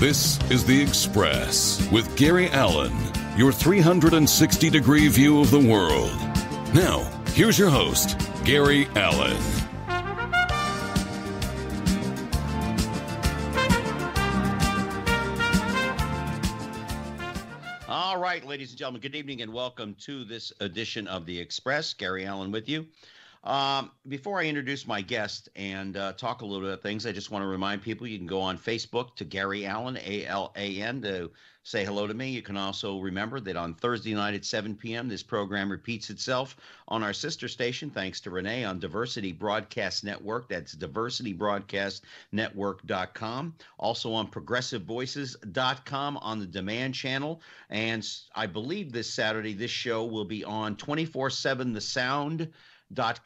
This is The Express with Gary Alan, your 360 degree view of the world. Now, here's your host, Gary Alan. All right, ladies and gentlemen, good evening and welcome to this edition of The Express. Gary Alan with you. Um, before I introduce my guest and uh, talk a little bit of things, I just want to remind people you can go on Facebook to Gary Alan, A L A N, to say hello to me. You can also remember that on Thursday night at 7 p.m., this program repeats itself on our sister station, thanks to Renee, on Diversity Broadcast Network. That's diversitybroadcastnetwork.com. Also on progressivevoices.com on the demand channel. And I believe this Saturday, this show will be on 24 7 The Sound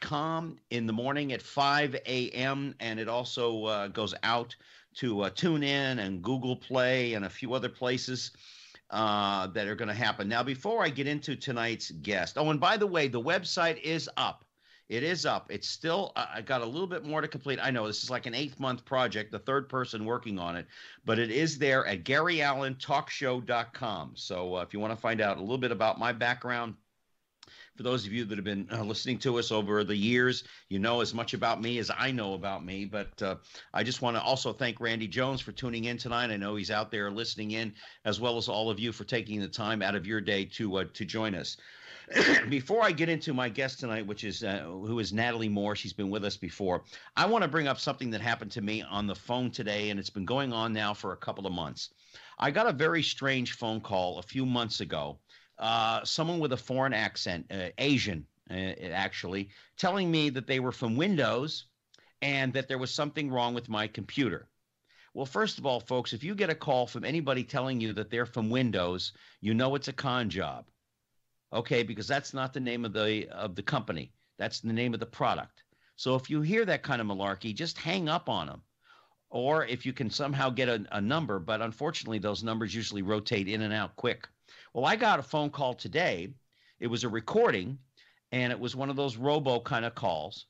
com in the morning at 5 a.m. And it also uh, goes out to uh, TuneIn and Google Play and a few other places uh, that are going to happen. Now, before I get into tonight's guest, oh, and by the way, the website is up. It is up. It's still, I got a little bit more to complete. I know this is like an eighth month project, the third person working on it, but it is there at GaryAlanTalkshow.com. So uh, if you want to find out a little bit about my background, for those of you that have been uh, listening to us over the years, you know as much about me as I know about me. But uh, I just want to also thank Randy Jones for tuning in tonight. I know he's out there listening in, as well as all of you for taking the time out of your day to uh, to join us. before I get into my guest tonight, which is uh, who is Natalie Moore, she's been with us before. I want to bring up something that happened to me on the phone today, and it's been going on now for a couple of months. I got a very strange phone call a few months ago uh, someone with a foreign accent, uh, Asian uh, actually, telling me that they were from Windows and that there was something wrong with my computer. Well, first of all, folks, if you get a call from anybody telling you that they're from Windows, you know it's a con job. Okay, because that's not the name of the of the company. That's the name of the product. So if you hear that kind of malarkey, just hang up on them. Or if you can somehow get a, a number, but unfortunately those numbers usually rotate in and out quick. Well, I got a phone call today. It was a recording, and it was one of those robo kind of calls.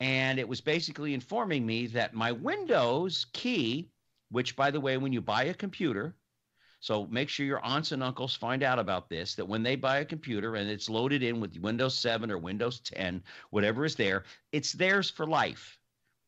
And it was basically informing me that my Windows key, which, by the way, when you buy a computer, so make sure your aunts and uncles find out about this that when they buy a computer and it's loaded in with Windows 7 or Windows 10, whatever is there, it's theirs for life.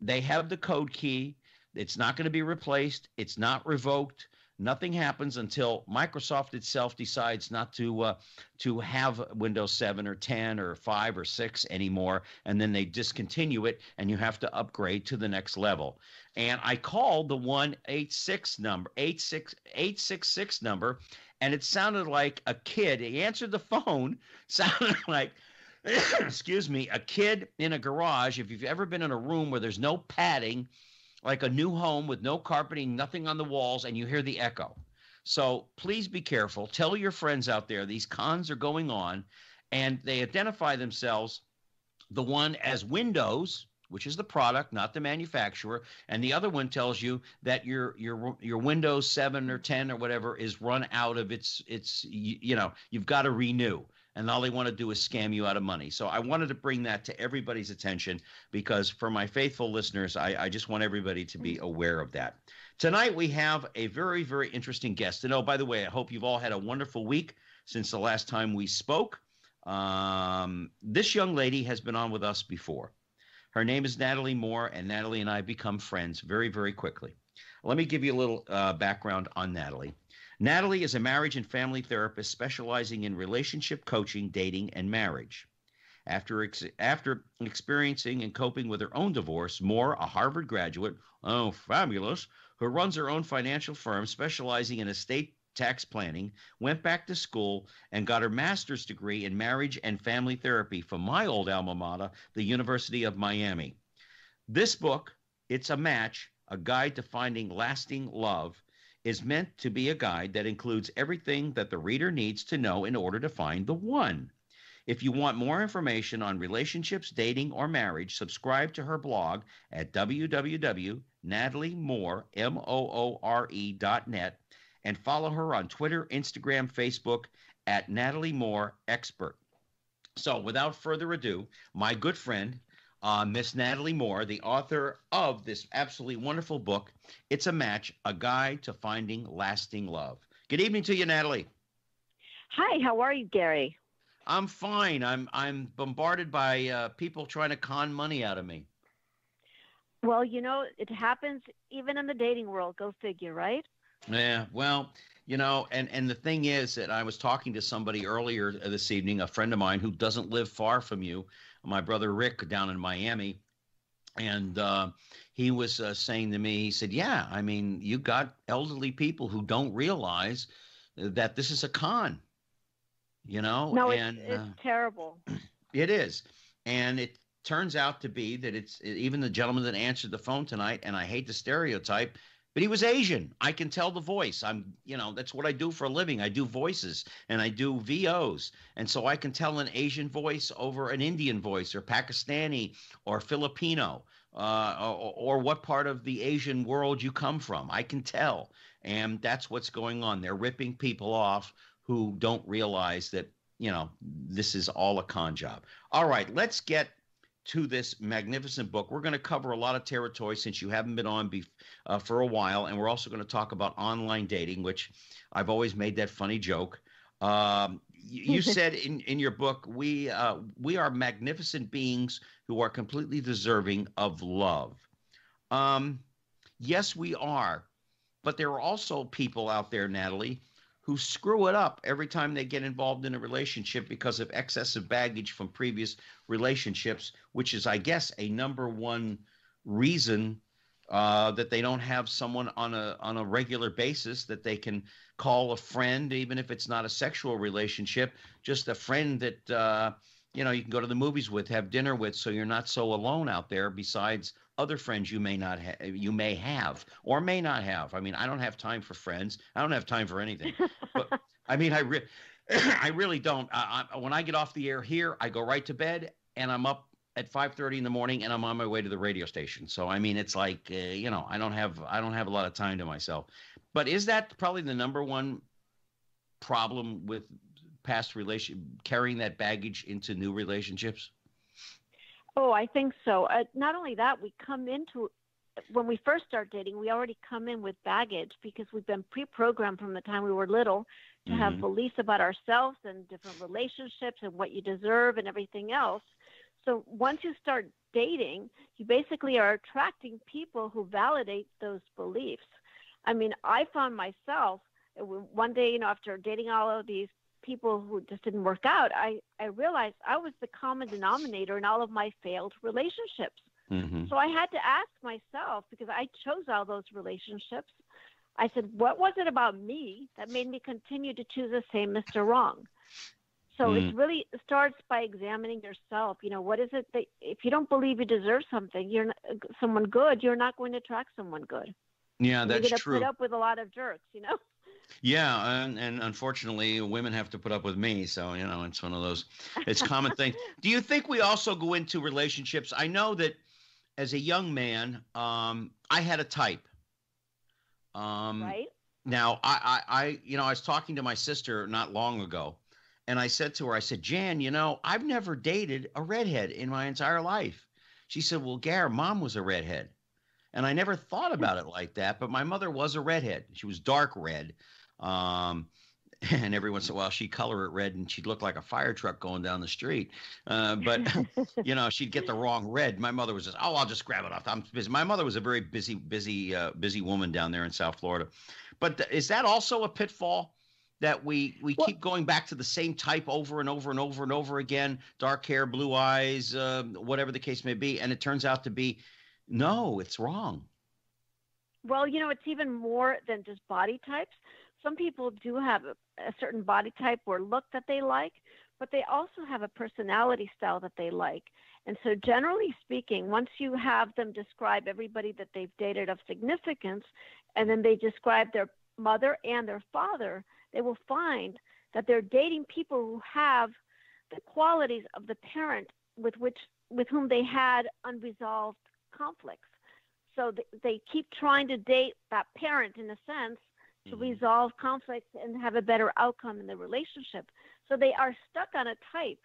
They have the code key. It's not going to be replaced, it's not revoked. Nothing happens until Microsoft itself decides not to uh, to have Windows 7 or 10 or 5 or 6 anymore, and then they discontinue it, and you have to upgrade to the next level. And I called the 186 number, 86, 866 number, and it sounded like a kid. He answered the phone, sounded like excuse me, a kid in a garage. If you've ever been in a room where there's no padding like a new home with no carpeting, nothing on the walls, and you hear the echo. So please be careful. Tell your friends out there these cons are going on, and they identify themselves the one as Windows, which is the product, not the manufacturer, and the other one tells you that your your your Windows 7 or 10 or whatever is run out of its its you, you know you've got to renew and all they want to do is scam you out of money. So I wanted to bring that to everybody's attention because for my faithful listeners, I, I just want everybody to be aware of that. Tonight we have a very, very interesting guest. And oh, by the way, I hope you've all had a wonderful week since the last time we spoke. Um, this young lady has been on with us before. Her name is Natalie Moore, and Natalie and I become friends very, very quickly. Let me give you a little uh, background on Natalie. Natalie is a marriage and family therapist specializing in relationship coaching, dating, and marriage. After, ex- after experiencing and coping with her own divorce, Moore, a Harvard graduate, oh, fabulous, who runs her own financial firm specializing in estate tax planning, went back to school and got her master's degree in marriage and family therapy from my old alma mater, the University of Miami. This book, It's a Match, a guide to finding lasting love, is meant to be a guide that includes everything that the reader needs to know in order to find the one. If you want more information on relationships, dating, or marriage, subscribe to her blog at www.nataliemoore.net and follow her on Twitter, Instagram, Facebook at Natalie Moore Expert. So, without further ado, my good friend, uh, Miss Natalie Moore, the author of this absolutely wonderful book. It's a match, a guide to finding lasting love. Good evening to you, Natalie. Hi, how are you, Gary? I'm fine. I'm I'm bombarded by uh, people trying to con money out of me. Well, you know, it happens even in the dating world. Go figure, right? Yeah. Well, you know, and and the thing is that I was talking to somebody earlier this evening, a friend of mine who doesn't live far from you, my brother Rick down in Miami, and uh, he was uh, saying to me, he said, "Yeah, I mean, you got elderly people who don't realize that this is a con." You know, no, and it's, it's uh, terrible. It is, and it turns out to be that it's even the gentleman that answered the phone tonight, and I hate the stereotype, but he was Asian. I can tell the voice. I'm, you know, that's what I do for a living. I do voices and I do VOs. And so I can tell an Asian voice over an Indian voice or Pakistani or Filipino uh, or, or what part of the Asian world you come from. I can tell. And that's what's going on. They're ripping people off who don't realize that, you know, this is all a con job. All right, let's get to this magnificent book. We're going to cover a lot of territory since you haven't been on be- uh, for a while, and we're also going to talk about online dating, which I've always made that funny joke. Um, you said in, in your book, we uh, we are magnificent beings who are completely deserving of love. Um, yes, we are, but there are also people out there, Natalie, who screw it up every time they get involved in a relationship because of excessive baggage from previous relationships, which is, I guess, a number one reason uh, that they don't have someone on a on a regular basis that they can call a friend, even if it's not a sexual relationship, just a friend that uh, you know you can go to the movies with, have dinner with, so you're not so alone out there. Besides other friends you may not have, you may have or may not have. I mean, I don't have time for friends. I don't have time for anything. but I mean, I re- I really don't. I, I, when I get off the air here, I go right to bed and I'm up at 5:30 in the morning and I'm on my way to the radio station. So I mean, it's like uh, you know, I don't have I don't have a lot of time to myself. But is that probably the number one problem with past relation carrying that baggage into new relationships? Oh, I think so. Uh, not only that, we come into when we first start dating, we already come in with baggage because we've been pre-programmed from the time we were little to mm-hmm. have beliefs about ourselves and different relationships and what you deserve and everything else. So once you start dating, you basically are attracting people who validate those beliefs. I mean, I found myself one day, you know, after dating all of these people who just didn't work out, I, I realized I was the common denominator in all of my failed relationships. Mm-hmm. So I had to ask myself, because I chose all those relationships, I said, what was it about me that made me continue to choose the same Mr. Wrong? So mm. it really starts by examining yourself. You know, what is it that if you don't believe you deserve something, you're not, someone good, you're not going to attract someone good. Yeah, that's you're to true. Put up with a lot of jerks, you know. Yeah, and, and unfortunately, women have to put up with me. So you know, it's one of those. It's common thing. Do you think we also go into relationships? I know that as a young man, um, I had a type. Um, right. Now, I, I, I, you know, I was talking to my sister not long ago, and I said to her, I said, Jan, you know, I've never dated a redhead in my entire life. She said, Well, Gar, mom was a redhead. And I never thought about it like that, but my mother was a redhead. She was dark red. Um, and every once in a while she'd color it red and she'd look like a fire truck going down the street. Uh, but you know, she'd get the wrong red. My mother was just, oh, I'll just grab it off. I'm busy. My mother was a very busy, busy, uh, busy woman down there in South Florida. But th- is that also a pitfall? That we we well, keep going back to the same type over and over and over and over again, dark hair, blue eyes, uh, whatever the case may be, and it turns out to be, no, it's wrong. Well, you know, it's even more than just body types. Some people do have a, a certain body type or look that they like, but they also have a personality style that they like. And so, generally speaking, once you have them describe everybody that they've dated of significance, and then they describe their mother and their father, they will find that they're dating people who have the qualities of the parent with which with whom they had unresolved conflicts. So they keep trying to date that parent in a sense to mm-hmm. resolve conflicts and have a better outcome in the relationship. So they are stuck on a type.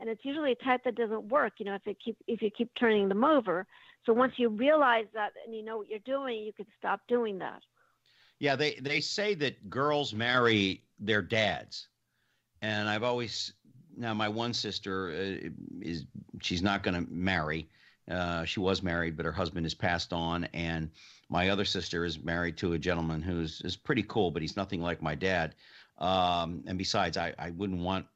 and it's usually a type that doesn't work. You know, if you keep if you keep turning them over. So once you realize that and you know what you're doing, you can stop doing that. Yeah, they they say that girls marry their dads, and I've always now my one sister uh, is she's not going to marry. Uh, she was married, but her husband has passed on, and my other sister is married to a gentleman who's is pretty cool, but he's nothing like my dad. Um, and besides, I, I wouldn't want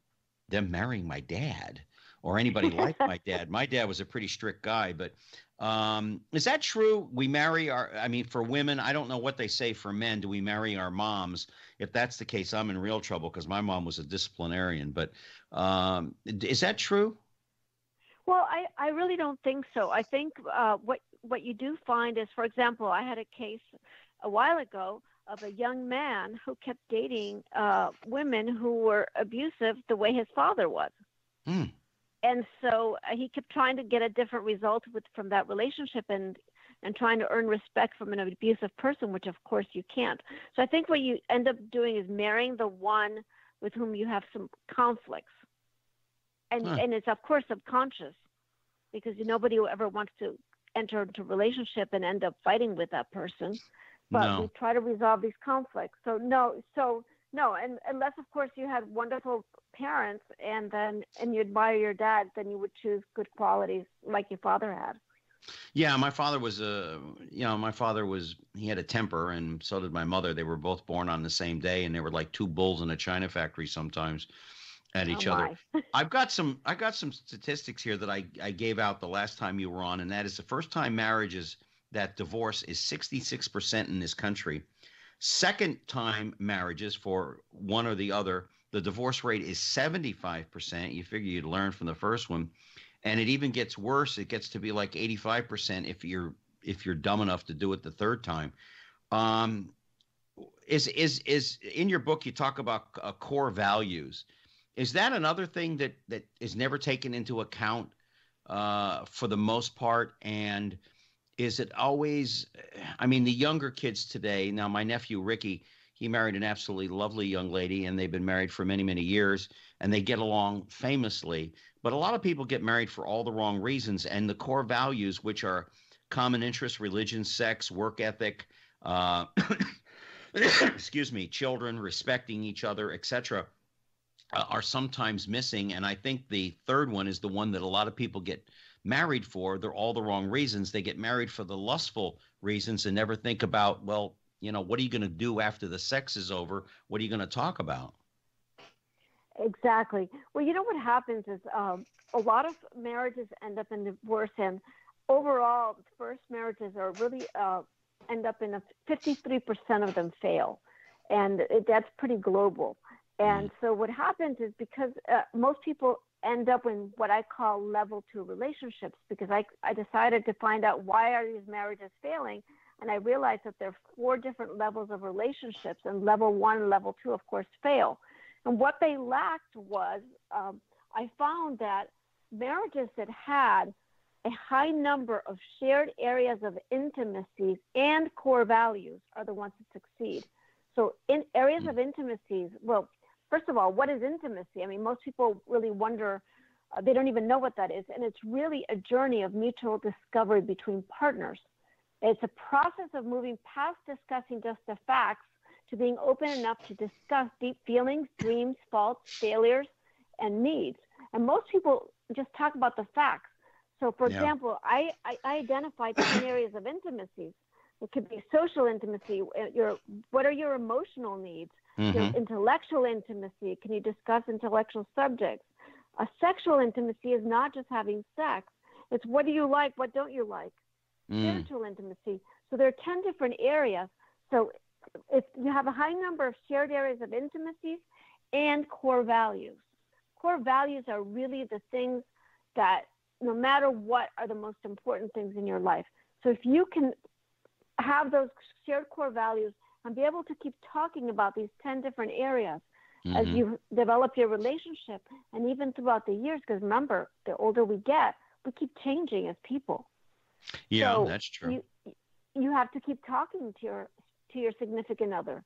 them marrying my dad or anybody like my dad. My dad was a pretty strict guy, but um, is that true? We marry our, I mean, for women, I don't know what they say for men. Do we marry our moms? If that's the case, I'm in real trouble because my mom was a disciplinarian. But um, is that true? Well, I, I really don't think so. I think uh, what what you do find is, for example, I had a case a while ago of a young man who kept dating uh, women who were abusive the way his father was. Mm and so uh, he kept trying to get a different result with from that relationship and and trying to earn respect from an abusive person which of course you can't so i think what you end up doing is marrying the one with whom you have some conflicts and huh. and it's of course subconscious because nobody ever wants to enter into a relationship and end up fighting with that person. But no. we try to resolve these conflicts. So no so no and unless of course you had wonderful parents and then and you admire your dad then you would choose good qualities like your father had. Yeah my father was a you know my father was he had a temper and so did my mother. They were both born on the same day and they were like two bulls in a china factory sometimes at each oh other i've got some I've got some statistics here that i i gave out the last time you were on and that is the first time marriages that divorce is 66% in this country second time marriages for one or the other the divorce rate is 75%. You figure you'd learn from the first one. And it even gets worse. It gets to be like 85% if you're if you're dumb enough to do it the third time. Um, is is is in your book you talk about uh, core values. Is that another thing that that is never taken into account uh, for the most part? And is it always? I mean, the younger kids today. Now, my nephew Ricky he married an absolutely lovely young lady, and they've been married for many, many years, and they get along famously. But a lot of people get married for all the wrong reasons, and the core values, which are common interests, religion, sex, work ethic, uh, excuse me, children, respecting each other, etc., uh, are sometimes missing. And I think the third one is the one that a lot of people get married for. They're all the wrong reasons. They get married for the lustful reasons and never think about, well, you know, what are you going to do after the sex is over? What are you going to talk about? Exactly. Well, you know what happens is um, a lot of marriages end up in divorce, and overall, first marriages are really uh, end up in a 53% of them fail, and that's pretty global. And mm. so what happens is because uh, most people end up in what I call level two relationships because I, I decided to find out why are these marriages failing and I realized that there are four different levels of relationships, and level one and level two, of course, fail. And what they lacked was um, I found that marriages that had a high number of shared areas of intimacy and core values are the ones that succeed. So, in areas of intimacies, well, first of all, what is intimacy? I mean, most people really wonder, uh, they don't even know what that is. And it's really a journey of mutual discovery between partners. It's a process of moving past discussing just the facts to being open enough to discuss deep feelings, dreams, faults, failures, and needs. And most people just talk about the facts. So, for yeah. example, I, I, I identified 10 areas of intimacy. It could be social intimacy. Uh, your, what are your emotional needs? Mm-hmm. Your intellectual intimacy. Can you discuss intellectual subjects? A sexual intimacy is not just having sex. It's what do you like? What don't you like? mm. spiritual intimacy. So there are 10 different areas. So if you have a high number of shared areas of intimacies and core values, core values are really the things that no matter what are the most important things in your life. So if you can have those shared core values and be able to keep talking about these 10 different areas mm-hmm. as you develop your relationship and even throughout the years, because remember, the older we get, we keep changing as people. Yeah, so that's true. You, you have to keep talking to your to your significant other.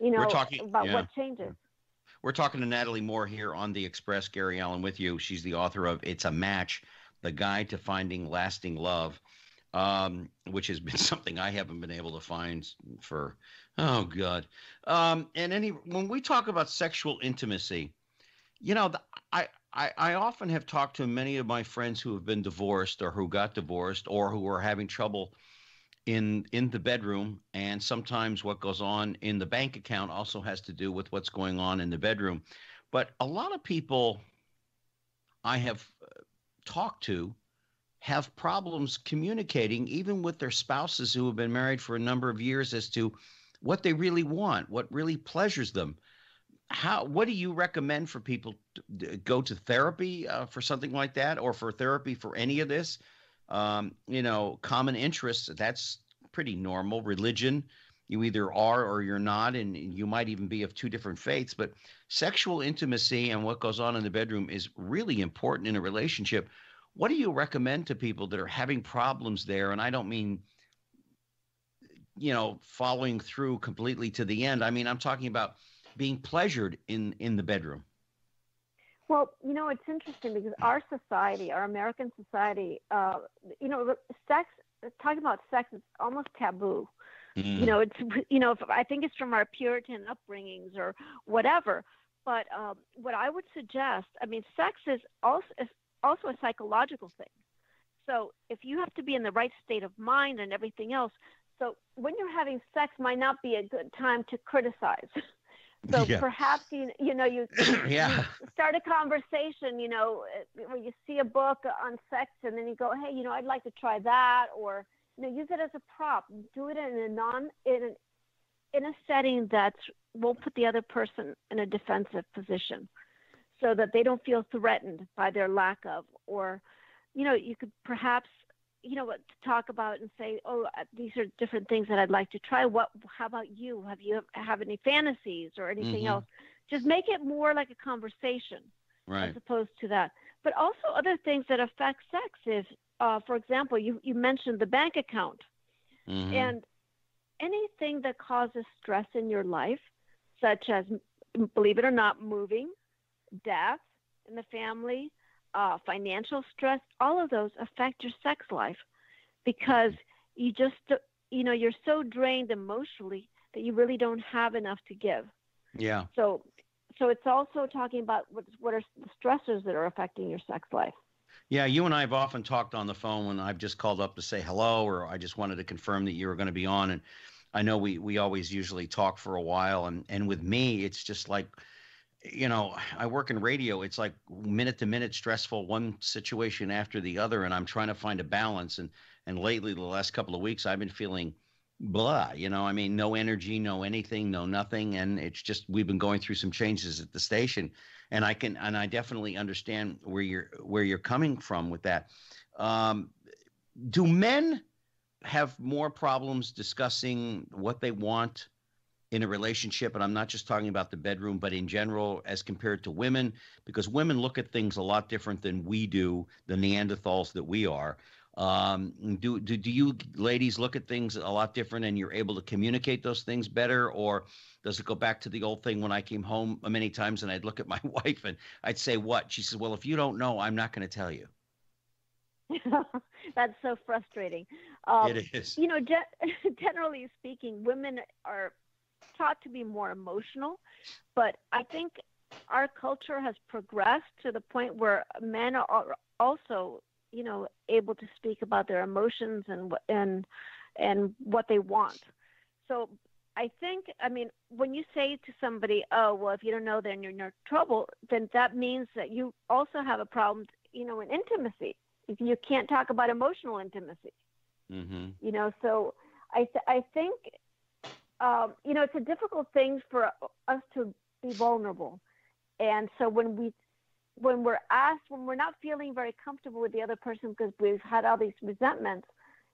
You know talking, about yeah. what changes. We're talking to Natalie Moore here on the Express. Gary Alan with you. She's the author of It's a Match, The Guide to Finding Lasting Love, um, which has been something I haven't been able to find for, oh, God. Um, and any when we talk about sexual intimacy, you know, the, I, I, I often have talked to many of my friends who have been divorced or who got divorced or who are having trouble in in the bedroom and sometimes what goes on in the bank account also has to do with what's going on in the bedroom but a lot of people i have uh, talked to have problems communicating even with their spouses who have been married for a number of years as to what they really want what really pleasures them. How what do you recommend for people to go to therapy uh, for something like that or for therapy for any of this? Um, you know common interests that's pretty normal. Religion you either are or you're not and you might even be of two different faiths but sexual intimacy and what goes on in the bedroom is really important in a relationship what do you recommend to people that are having problems there and i don't mean you know following through completely to the end i mean i'm talking about being pleasured in in the bedroom? Well, you know, it's interesting because our society, our American society, uh, you know, sex, talking about sex is almost taboo. Mm. You know, it's, you know, I think it's from our Puritan upbringings or whatever. But um, what I would suggest, I mean, sex is also, also a psychological thing. So if you have to be in the right state of mind and everything else, so when you're having sex might not be a good time to criticize. So yeah. perhaps you you know you, yeah. you start a conversation, you know, where you see a book on sex and then you go, hey, you know, I'd like to try that, or you know, use it as a prop. Do it in a non in an in a setting that won't put the other person in a defensive position, so that they don't feel threatened by their lack of, or you know, you could perhaps you know, what to talk about and say, oh, uh, these are different things that I'd like to try. What? How about you? Have you have any fantasies or anything mm-hmm. else? Just make it more like a conversation, right. as opposed to that. But also other things that affect sex is, uh, for example, you you mentioned the bank account, mm-hmm. and anything that causes stress in your life, such as, believe it or not, moving, death in the family, uh, financial stress, all of those affect your sex life because you just, you know, you're so drained emotionally that you really don't have enough to give. Yeah. So, so it's also talking about what, what are the stressors that are affecting your sex life. Yeah, you and I have often talked on the phone when I've just called up to say hello, or I just wanted to confirm that you were going to be on. And I know we we always usually talk for a while, and and with me, it's just like you know, I work in radio. It's like minute to minute stressful, one situation after the other, and I'm trying to find a balance. And and lately, the last couple of weeks, I've been feeling blah. You know, I mean, no energy, no anything, no nothing, and it's just we've been going through some changes at the station, and I can and I definitely understand where you're where you're coming from with that. Um, do men have more problems discussing what they want? In a relationship, and I'm not just talking about the bedroom, but in general, as compared to women, because women look at things a lot different than we do, the Neanderthals that we are. Um, do, do do you ladies look at things a lot different, and you're able to communicate those things better, or does it go back to the old thing when I came home many times and I'd look at my wife and I'd say, "What?" She says, "Well, if you don't know, I'm not going to tell you." That's so frustrating. Um, it is. You know, ge- generally speaking, women are taught to be more emotional, but I think our culture has progressed to the point where men are also, you know, able to speak about their emotions and and and what they want. So I think, I mean, when you say to somebody, "Oh, well, if you don't know, then you're in trouble," then that means that you also have a problem, you know, in intimacy. If you can't talk about emotional intimacy, mm-hmm. you know, so I th- I think um, you know, it's a difficult thing for us to be vulnerable. And so when we when we're asked when we're not feeling very comfortable with the other person because we've had all these resentments,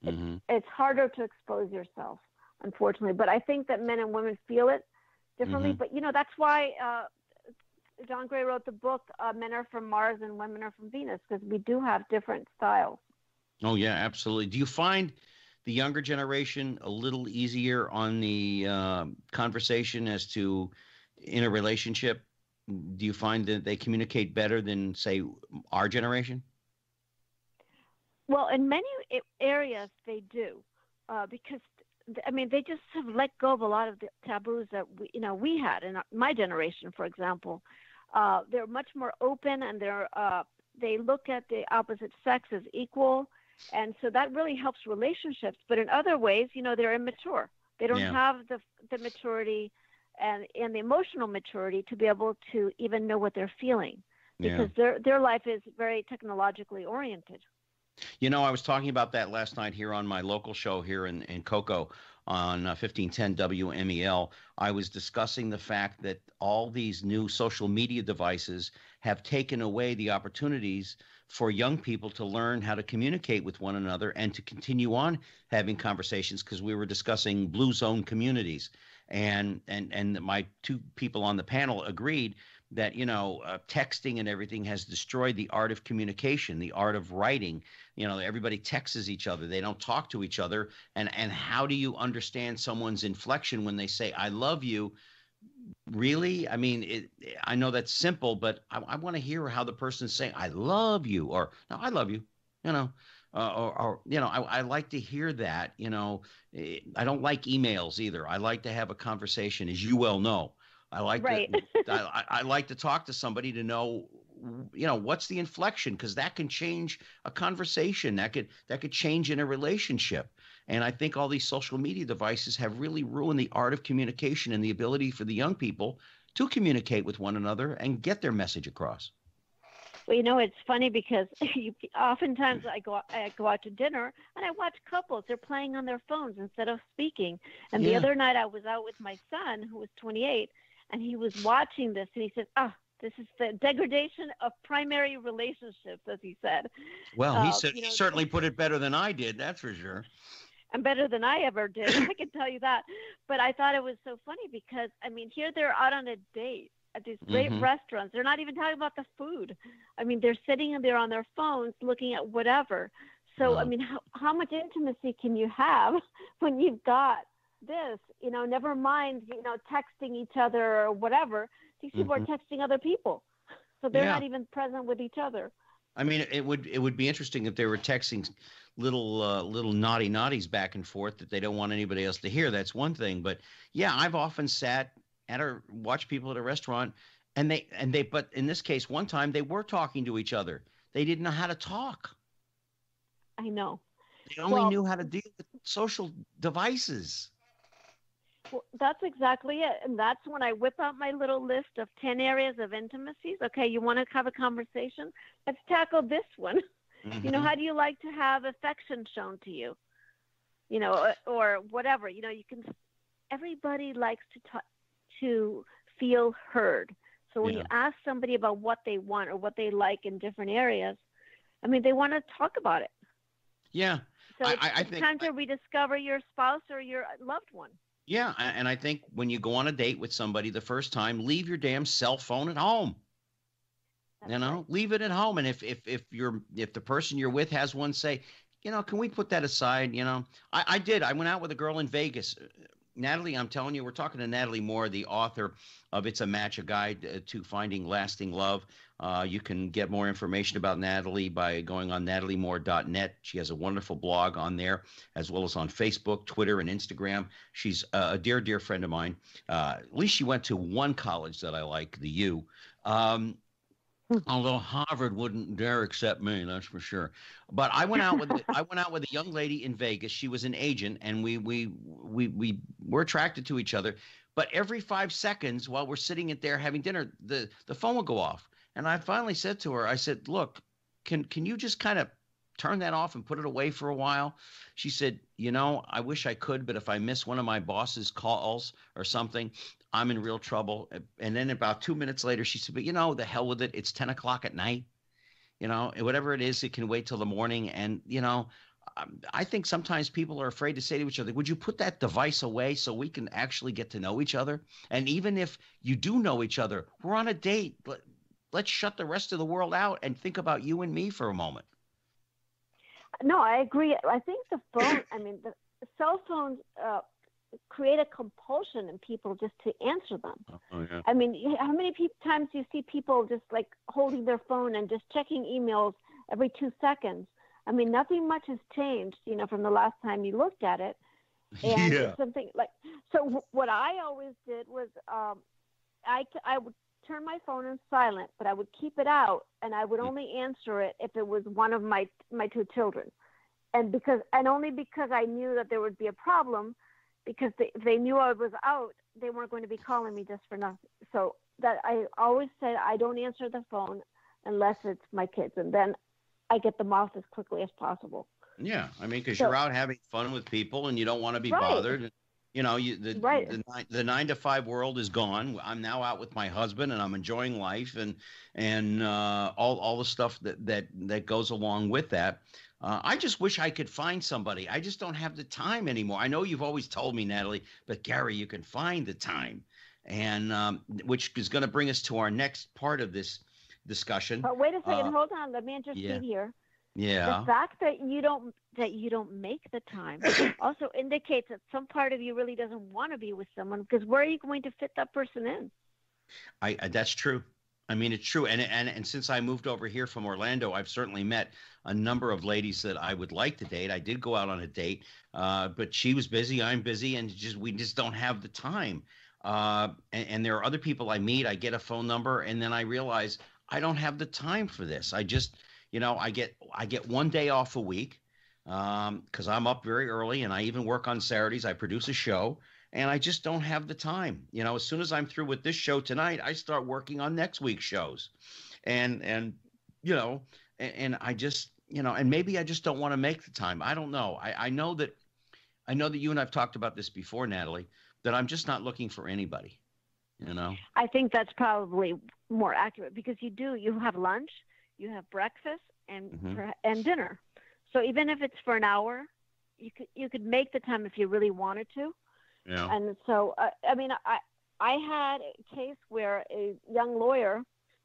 mm-hmm. it's, it's harder to expose yourself, unfortunately. But I think that men and women feel it differently. Mm-hmm. But you know, that's why uh, John Gray wrote the book uh, "Men Are from Mars and Women Are from Venus" because we do have different styles. Oh yeah, absolutely. Do you find the younger generation a little easier on the uh, conversation as to in a relationship do you find that they communicate better than say our generation? Well, in many areas they do, uh, because I mean they just have let go of a lot of the taboos that we, you know we had in my generation, for example. Uh, they're much more open and they're uh, they look at the opposite sex as equal, and so that really helps relationships. But in other ways, you know, they're immature. They don't yeah. have the the maturity and and the emotional maturity to be able to even know what they're feeling because yeah. their their life is very technologically oriented. You know, I was talking about that last night here on my local show here in, in Cocoa on uh, 1510 WMEL. I was discussing the fact that all these new social media devices have taken away the opportunities for young people to learn how to communicate with one another and to continue on having conversations because we were discussing blue zone communities. And and and my two people on the panel agreed that you know uh, texting and everything has destroyed the art of communication the art of writing. You know everybody texts each other. They don't talk to each other. And and how do you understand someone's inflection when they say i love you really? I mean it, i know that's simple but i, I want to hear how the person's saying i love you or no i love you you know? Uh, or, or, you know I, I like to hear that you know? Eh, i don't like emails either. I like to have a conversation as you well know. I like right. to I, I like to talk to somebody to know you know what's the inflection because that can change a conversation. That could that could change in a relationship and i think all these social media devices have really ruined the art of communication and the ability for the young people to communicate with one another and get their message across well, you know, it's funny because you, oftentimes I go I go out to dinner and I watch couples. They're playing on their phones instead of speaking. And yeah. the other night I was out with my son, who was 28, and he was watching this and he said, "Ah, this is the degradation of primary relationships," as he said. Well, he uh, said you know, he certainly put it better than I did. That's for sure. And better than I ever did. I can tell you that. But I thought it was so funny because I mean, here they're out on a date at these great mm-hmm. restaurants. They're not even talking about the food. I mean, they're sitting there on their phones looking at whatever. So, I mean, how, how much intimacy can you have when you've got this, you know, never mind, you know, texting each other or whatever. These people mm-hmm. are texting other people. So they're yeah. not even present with each other. I mean, it would it would be interesting if they were texting little uh, little naughty naughties back and forth that they don't want anybody else to hear. That's one thing, but yeah, I've often sat at or watched people at a restaurant, and they and they. But in this case, one time they were talking to each other. They didn't know how to talk. I know. They only well, knew how to deal with social devices. Well, that's exactly it. And that's when I whip out my little list of 10 areas of intimacies. Okay, you want to have a conversation? Let's tackle this one. Mm-hmm. You know, mm-hmm. how do you like to have affection shown to you? You know, or, or whatever. You know, you can, everybody likes to talk, to feel heard. So when yeah. you ask somebody about what they want or what they like in different areas, I mean, they want to talk about it. Yeah. So I, it's, I, I it's think, time to rediscover your spouse or your loved one. Yeah, and I think when you go on a date with somebody the first time, leave your damn cell phone at home. That's you know, right. leave it at home. And if if if you're if the person you're with has one, say, you know, can we put that aside? You know, I, I did. I went out with a girl in Vegas. Natalie, I'm telling you, we're talking to Natalie Moore, the author of It's a Match, a guide uh, to finding lasting love. Uh, you can get more information about Natalie by going on nataliemoore.net. She has a wonderful blog on there, as well as on Facebook, Twitter, and Instagram. She's a dear, dear friend of mine. Uh, at least she went to one college that I like, the U. Um, Hmm. Although Harvard wouldn't dare accept me, that's for sure. But I went out with I went out with a young lady in Vegas. She was an agent, and we we we we were attracted to each other. But every five seconds, while we're sitting at there having dinner, the the phone would go off. And I finally said to her, I said, "Look, can can you just kind of turn that off and put it away for a while?" She said, "You know, I wish I could, but if I miss one of my boss's calls or something, I'm in real trouble. And then about two minutes later, she said, But you know, the hell with it. It's 10 o'clock at night. You know, whatever it is, it can wait till the morning. And, you know, um, I think sometimes people are afraid to say to each other, Would you put that device away so we can actually get to know each other? And even if you do know each other, we're on a date. Let, let's shut the rest of the world out and think about you and me for a moment. No, I agree. I think the phone, I mean, the cell phones, uh, create a compulsion in people just to answer them. Oh, yeah. I mean, how many pe- times do you see people just like holding their phone and just checking emails every two seconds? I mean, nothing much has changed, you know, from the last time you looked at it. And yeah. something like so. w- What I always did was, um, I c- I would turn my phone in silent, but I would keep it out, and I would Mm. only answer it if it was one of my my two children, and because and only because I knew that there would be a problem, because they, if they knew I was out, they weren't going to be calling me just for nothing. So that I always said I don't answer the phone unless it's my kids, and then I get them off as quickly as possible. Yeah, I mean, because So- you're out having fun with people and you don't want to be Right. bothered. You know, you the, Right. the nine, the nine to five world is gone. I'm now out with my husband and I'm enjoying life and and uh, all all the stuff that that that goes along with that. Uh, I just wish I could find somebody. I just don't have the time anymore. I know you've always told me, Natalie, but Gary, you can find the time, and um, which is going to bring us to our next part of this discussion. But wait a second, Uh, hold on. Let me intercede yeah. here. Yeah. The fact that you don't that you don't make the time also indicates that some part of you really doesn't want to be with someone because where are you going to fit that person in? I, I that's true. I mean, it's true. And and and since I moved over here from Orlando, I've certainly met a number of ladies that I would like to date. I did go out on a date, uh, but she was busy. I'm busy, and just we just don't have the time. Uh, and, and there are other people I meet. I get a phone number, and then I realize I don't have the time for this. I just, you know, I get I get one day off a week um, because I'm up very early, and I even work on Saturdays. I produce a show and I just don't have the time. You know, as soon as I'm through with this show tonight, I start working on next week's shows, and and you know, and, and I just you know, and maybe I just don't want to make the time. I don't know. I I know that I know that you and I've talked about this before, Natalie. That I'm just not looking for anybody. You know. I think that's probably more accurate because you do you have lunch, you have breakfast, and Mhm. per- and dinner. So even if it's for an hour, you could you could make the time if you really wanted to. Yeah. And so, uh, I mean, I I had a case where a young lawyer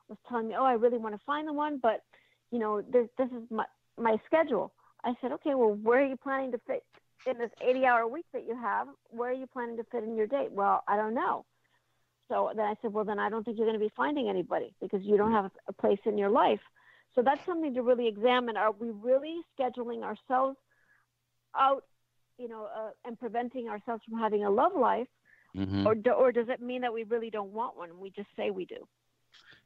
was telling me, "Oh, I really want to find the one, but you know, this this is my my schedule." I said, "Okay, well, where are you planning to fit in this 80-hour week that you have? Where are you planning to fit in your date?" Well, I don't know. So then I said, "Well, then I don't think you're going to be finding anybody because you don't have a, a place in your life." So that's something to really examine. Are we really scheduling ourselves out you know, uh, and preventing ourselves from having a love life, Mhm. or do, or does it mean that we really don't want one? We just say we do.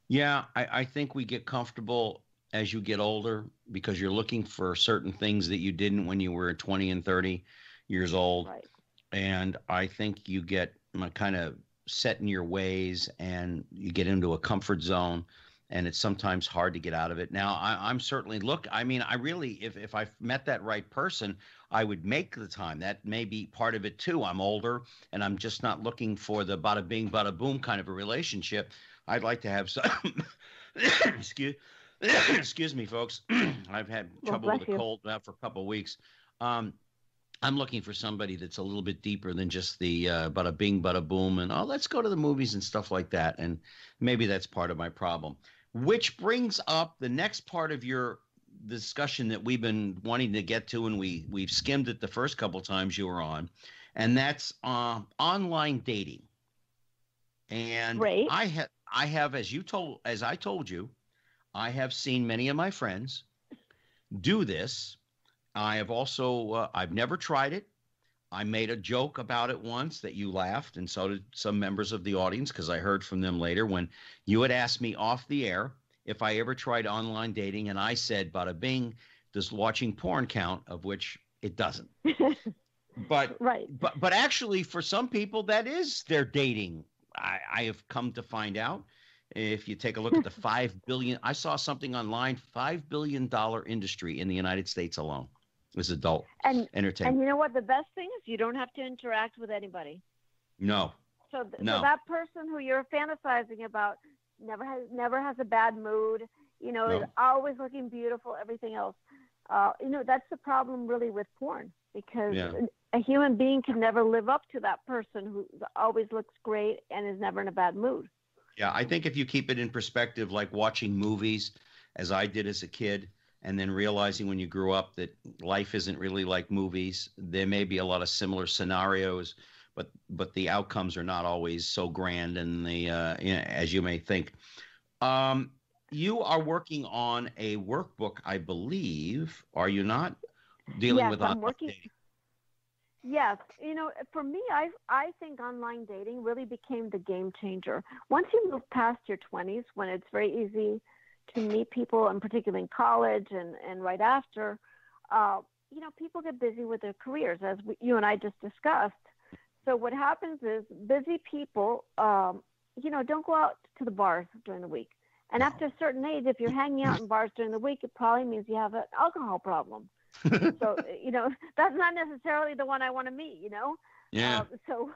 Yeah, I, I think we get comfortable as you get older because you're looking for certain things that you didn't when you were 20 and 30 years old. Right. And I think you get kind of set in your ways and you get into a comfort zone and it's sometimes hard to get out of it. Now, I, I'm certainly look. I mean, I really, if if I met that right person, I would make the time. That may be part of it too. I'm older, and I'm just not looking for the bada bing, bada boom kind of a relationship. I'd like to have some. excuse, excuse me, folks. I've had Well, trouble with bless a cold now for a couple of weeks. Um, I'm looking for somebody that's a little bit deeper than just the uh, bada bing, bada boom, and oh, let's go to the movies and stuff like that. And maybe that's part of my problem. Which brings up the next part of your discussion that we've been wanting to get to, and we we've skimmed it the first couple times you were on, and that's uh, online dating. And Right. I have I have, as you told, as I told you, I have seen many of my friends do this. I have also uh, I've never tried it. I made a joke about it once that you laughed, and so did some members of the audience because I heard from them later when you had asked me off the air if I ever tried online dating, and I said, "Bada bing, does watching porn count?" Of which it doesn't. But right. but but actually, for some people, that is their dating. I, I have come to find out. If you take a look at the five billion, I saw something online, five billion dollar industry in the United States alone is adult And entertainment. and you know what? The best thing is you don't have to interact with anybody. No, So, th- No. so that person who you're fantasizing about never has never has a bad mood. You know, is always looking beautiful. Everything else. Uh, you know, that's the problem really with porn because Yeah. a human being can never live up to that person who always looks great and is never in a bad mood. Yeah, I think if you keep it in perspective, like watching movies, as I did as a kid, and then realizing when you grew up that life isn't really like movies, there may be a lot of similar scenarios, but but the outcomes are not always so grand and the uh, you know, as you may think. Um, you are working on a workbook, I believe, are you not? Dealing yes, with I'm working. Dating. Yes, you know, for me, I I think online dating really became the game changer. Once you move past your 20s, when it's very easy to meet people, and particularly in college and and right after, uh, you know, people get busy with their careers, as we, you and I just discussed. So what happens is busy people, um, you know, don't go out to the bars during the week. And after a certain age, if you're hanging out in bars during the week, it probably means you have an alcohol problem. so you know that's not necessarily the one I want to meet. You know. Yeah. Uh, so.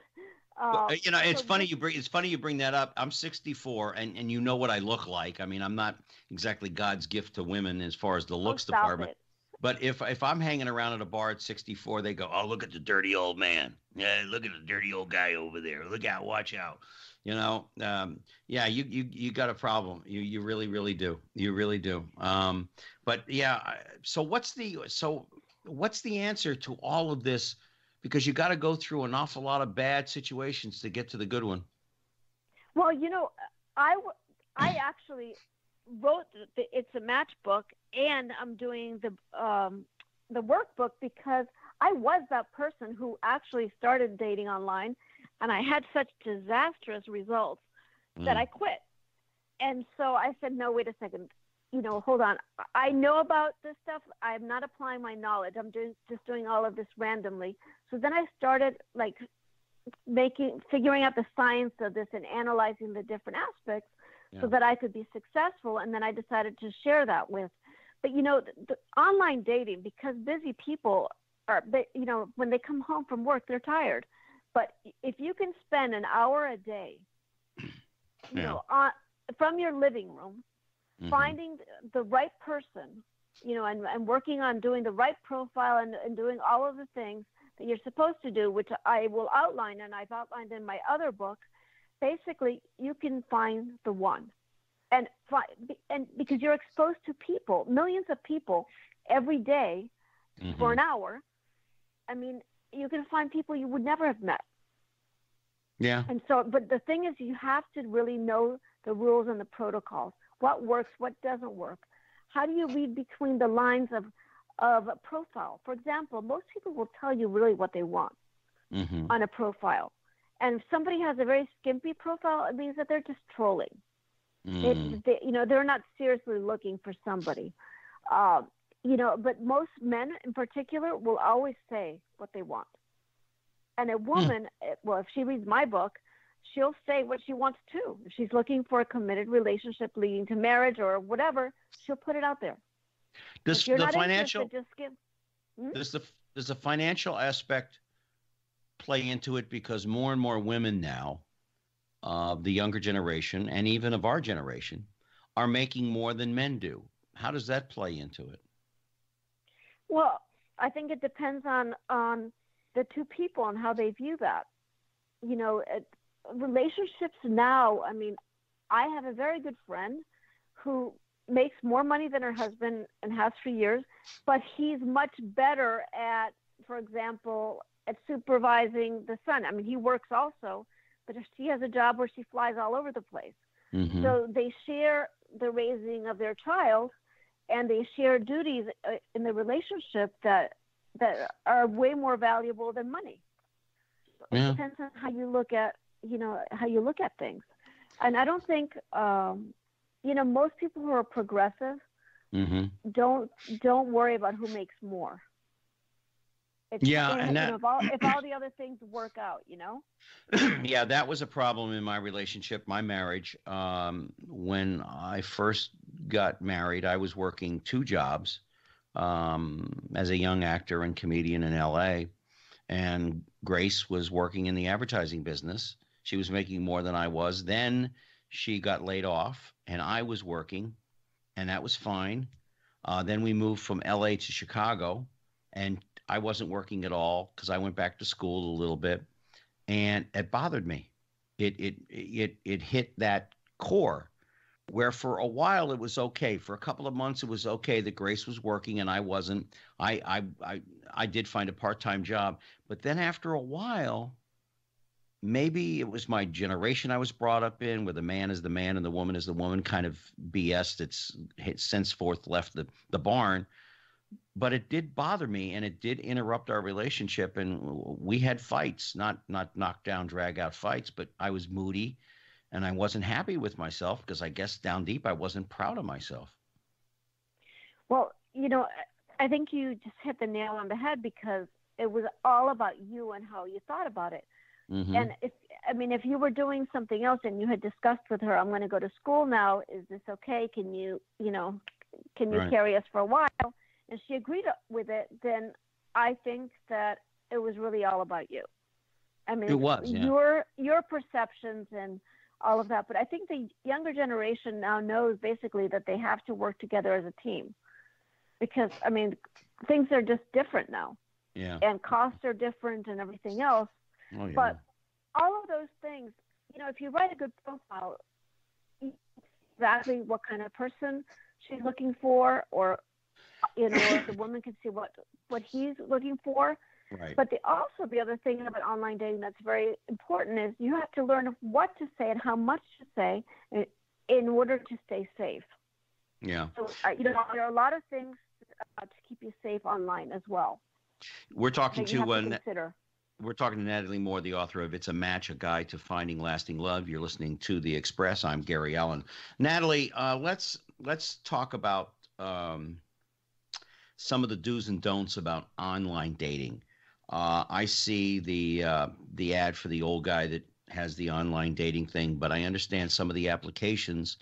Uh, you know, it's so funny you bring it's funny you bring that up. I'm 64, and and you know what I look like. I mean, I'm not exactly God's gift to women as far as the oh, looks oh, department. It. But if if I'm hanging around at a bar at 64, they go, "Oh, look at the dirty old man. Yeah, look at the dirty old guy over there. Look out, watch out." You know, um, yeah, you you you got a problem. You you really really do. You really do. Um, but yeah, so what's the so what's the answer to all of this? Because you got to go through an awful lot of bad situations to get to the good one. Well, you know, I I actually wrote the, it's a Match book and I'm doing the um, the workbook because I was that person who actually started dating online, and I had such disastrous results mm. that I quit. And so I said, no, wait a second. You know, hold on. I know about this stuff. I'm not applying my knowledge. I'm doing just doing all of this randomly. So then I started like making figuring out the science of this and analyzing the different aspects yeah. so that I could be successful. And then I decided to share that with. But you know, the, the online dating because busy people are, you know, when they come home from work, they're tired. But if you can spend an hour a day, you yeah. know, on, from your living room, mm-hmm. finding the right person, you know, and, and working on doing the right profile and, and doing all of the things that you're supposed to do, which I will outline and I've outlined in my other book, basically you can find the one. And, and because you're exposed to people, millions of people every day mm-hmm. for an hour, I mean, you can find people you would never have met. Yeah. And so, but the thing is, you have to really know the rules and the protocols. What works, what doesn't work. How do you read between the lines of of a profile? For example, most people will tell you really what they want mm-hmm. on a profile. And if somebody has a very skimpy profile, it means that they're just trolling. Mm. It, they, you know, they're not seriously looking for somebody. Uh, you know, but most men in particular will always say what they want. And a hmm. woman, mm. well, if she reads my book, she'll say what she wants to. If she's looking for a committed relationship leading to marriage or whatever, she'll put it out there. Does the financial just give, hmm? does the does the financial aspect play into it because more and more women now, uh, the younger generation and even of our generation, are making more than men do. How does that play into it? Well, I think it depends on on the two people and how they view that. You know, it, relationships now. I mean, I have a very good friend who makes more money than her husband and has for years, but he's much better at, for example, at supervising the son. I mean, he works also, but she has a job where she flies all over the place. Mm-hmm. So they share the raising of their child and they share duties uh, in the relationship that that are way more valuable than money. Yeah. It depends on how you look at you know how you look at things, and I don't think um, you know most people who are progressive mm-hmm. don't don't worry about who makes more. It's, yeah, and, and that, if, all, if all the other things work out, you know. yeah, that was a problem in my relationship, my marriage. Um, when I first got married, I was working two jobs um, as a young actor and comedian in L.A. And Grace was working in the advertising business. She was making more than I was. Then she got laid off, and I was working, and that was fine. Uh, then we moved from LA to Chicago, and I wasn't working at all because I went back to school a little bit, and it bothered me. It it it it hit that core where for a while it was okay. For a couple of months it was okay that Grace was working and I wasn't. I I I, I did find a part time job, but then after a while, maybe it was my generation I was brought up in, where the man is the man and the woman is the woman kind of BS that's since forth left the, the barn. But it did bother me and it did interrupt our relationship. And we had fights, not not knockdown, drag out fights, but I was moody and I wasn't happy with myself because I guess down deep I wasn't proud of myself. Well, you know, I think you just hit the nail on the head because it was all about you and how you thought about it. Mm-hmm. And if I mean, if you were doing something else and you had discussed with her, I'm going to go to school now. Is this okay? Can you, you know, can you right. carry us for a while? And she agreed with it. Then I think that it was really all about you. I mean, it was yeah. your your perceptions and all of that. But I think the younger generation now knows basically that they have to work together as a team because I mean, things are just different now. Yeah. And costs are different and everything else. Oh, yeah. But all of those things, you know, if you write a good profile, exactly what kind of person she's looking for, or you know, the woman can see what what he's looking for. Right. But the, also the other thing about online dating that's very important is you have to learn what to say and how much to say in, in order to stay safe. Yeah. So uh, you know there are a lot of things uh, to keep you safe online as well. We're talking to, to consider we're talking to Natalie Moore, the author of It's a Match, A Guide to Finding Lasting Love. You're listening to The Express. I'm Gary Alan. Natalie, uh, let's let's talk about um, some of the do's and don'ts about online dating. Uh, I see the uh, the ad for the old guy that has the online dating thing, but I understand some of the applications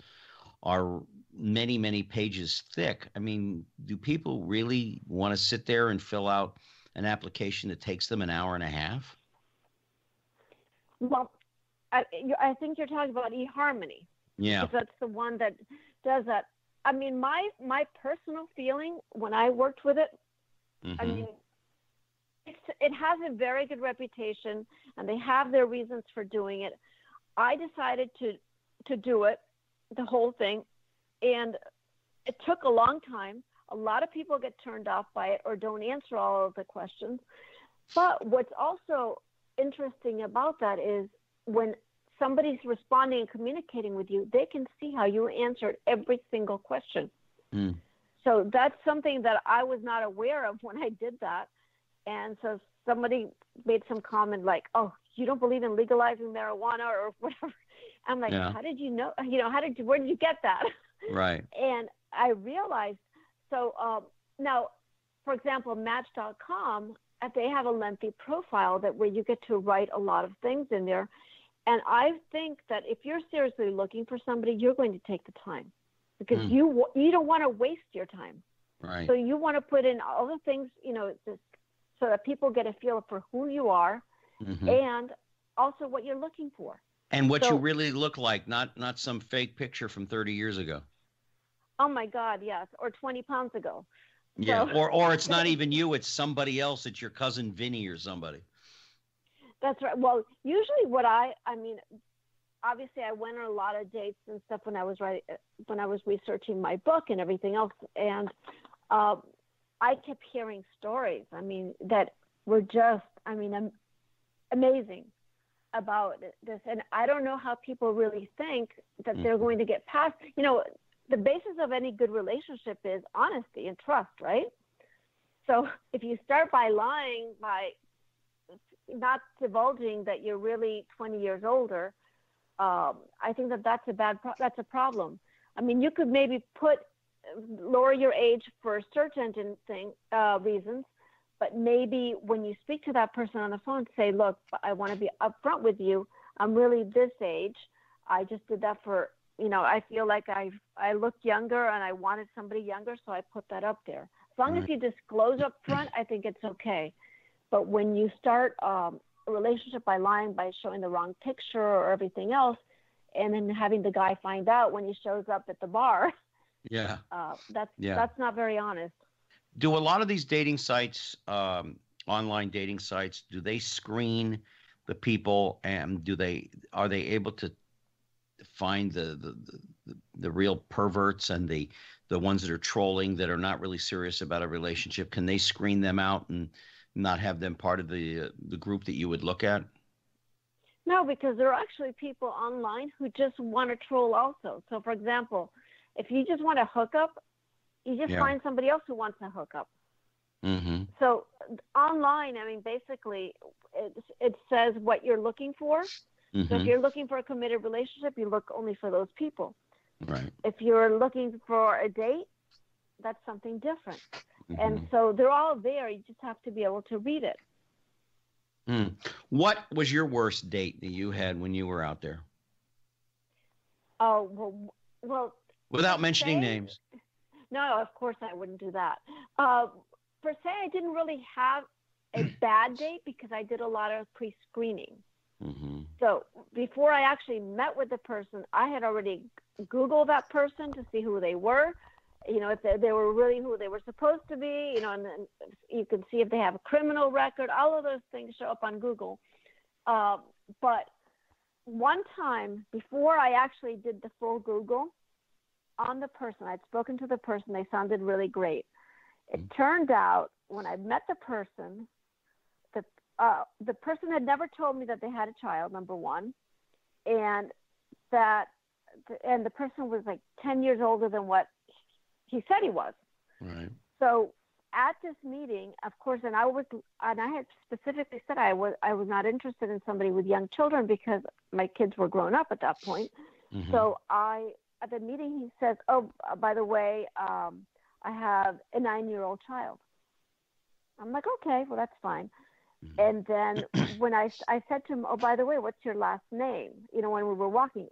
are many many pages thick. I mean, do people really want to sit there and fill out an application that takes them an hour and a half? Well, I, I think you're talking about eHarmony. Yeah. That's the one that does that. I mean, my my personal feeling when I worked with it, mm-hmm. I mean, it has a very good reputation, and they have their reasons for doing it. I decided to to do it, the whole thing, and it took a long time. A lot of people get turned off by it or don't answer all of the questions. But what's also interesting about that is when somebody's responding and communicating with you, they can see how you answered every single question. Mm. So that's something that I was not aware of when I did that. And so somebody made some comment like, "Oh, you don't believe in legalizing marijuana or whatever." I'm like, yeah. "How did you know? You know, how did you? Where did you get that?" Right. and I realized so um, now, for example, Match.com, uh, they have a lengthy profile that where you get to write a lot of things in there. And I think that if you're seriously looking for somebody, you're going to take the time because mm. you you don't want to waste your time. Right. So you want to put in all the things, you know, just so that people get a feel for who you are mm-hmm. and also what you're looking for. And what so, you really look like, not not some fake picture from 30 years ago. Oh my God, yes, or 20 pounds ago. Yeah, so, or or it's not even you; it's somebody else. It's your cousin Vinny or somebody. That's right. Well, usually what I, I mean, obviously I went on a lot of dates and stuff when I was writing, when I was researching my book and everything else, and uh, I kept hearing stories. I mean, that were just, I mean, amazing about this, and I don't know how people really think that mm. they're going to get past. You know, the basis of any good relationship is honesty and trust, right? So if you start by lying, by not divulging that you're really 20 years older, um, I think that that's a bad pro- that's a problem. I mean, you could maybe put lower your age for search engine thing uh, reasons, but maybe when you speak to that person on the phone, say, "Look, I want to be upfront with you. I'm really this age. I just did that for you know, I feel like I I looked younger and I wanted somebody younger, so I put that up there. As long right. as you disclose up front, I think it's okay. But when you start um, a relationship by lying, by showing the wrong picture or everything else, and then having the guy find out when he shows up at the bar, yeah, uh, that's yeah. that's not very honest. Do a lot of these dating sites, um, online dating sites, do they screen the people and do they are they able to find the, the the, the real perverts and the the ones that are trolling that are not really serious about a relationship can they screen them out and not have them part of the uh, the group that you would look at No, because there are actually people online who just want to troll also. So, for example, if you just want to hook up, you just Yeah. find somebody else who wants to hook up. Mm-hmm. So online, I mean, basically, it, it says what you're looking for. So if Mm-hmm. you're looking for a committed relationship, you look only for those people. Right. If you're looking for a date, that's something different. Mhm. And so they're all there. You just have to be able to read it. Mm. What was your worst date that you had when you were out there? Oh well, well. Without mentioning names. No, of course I wouldn't do that. Uh, per se, I didn't really have a bad date because I did a lot of pre-screening. Mm-hmm. So before I actually met with the person, I had already Googled that person to see who they were. You know, if they, they were really who they were supposed to be. You know, and then you can see if they have a criminal record. All of those things show up on Google. Uh, but one time before I actually did the full Google on the person, I'd spoken to the person. They sounded really great. It turned out when I met the person, the uh, the person had never told me that they had a child. Number one, and that and the person was like ten years older than what he said he was. Right. So at this meeting, of course, and I was, and I had specifically said I was, I was not interested in somebody with young children because my kids were grown up at that point. Mhm. So I, at the meeting, he says, "Oh, uh, by the way, um, I have a nine-year-old child." I'm like, "Okay, well, that's fine." Mhm. And then when I, I said to him, "Oh, by the way, what's your last name?" You know, when we were walking,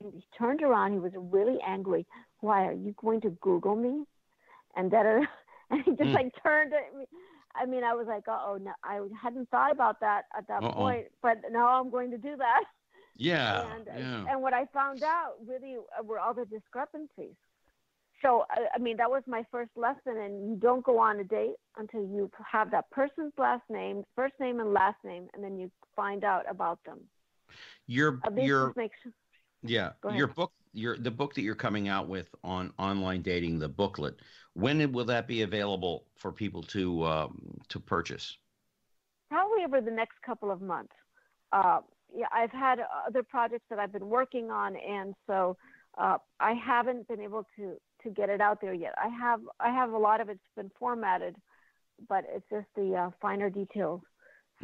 he turned around. He was really angry. Why are you going to Google me? And that, and he just Mm. like turned at me. I mean, I was like, "Oh no, I hadn't thought about that at that Uh-oh. point, but now I'm going to do that." Yeah. and yeah. and what I found out really uh, were all the discrepancies. So I, I mean that was my first lesson, and you don't go on a date until you have that person's last name, first name and last name, and then you find out about them. Your your makes yeah your book your the book that you're coming out with on online dating the booklet. When will that be available for people to um, to purchase? probably over the next couple of months. Uh, yeah, I've had other projects that I've been working on, and so uh, I haven't been able to to get it out there yet. I have I have a lot of it's been formatted, but it's just the uh, finer details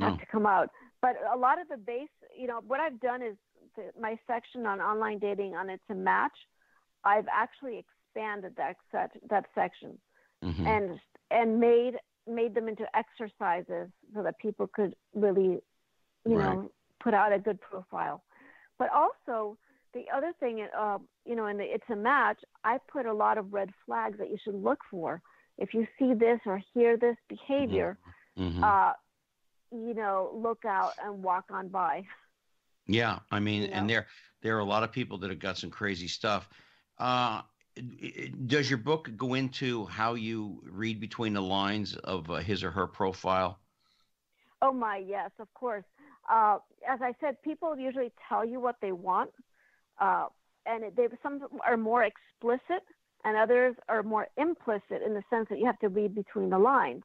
have Oh. to come out. But a lot of the base, you know, what I've done is the, my section on online dating on it's a match. I've actually expanded that set, that section Mhm. and and made made them into exercises so that people could really you Right. know put out a good profile but also the other thing uh, you know in the it's a match i put a lot of red flags that you should look for if you see this or hear this behavior Mhm. uh, you know look out and walk on by Yeah, I mean, you and there there are a lot of people that have got some crazy stuff. Uh, does your book go into how you read between the lines of uh, his or her profile? Oh my, yes, of course. Uh, as I said, people usually tell you what they want, uh, and it, they some are more explicit, and others are more implicit in the sense that you have to read between the lines.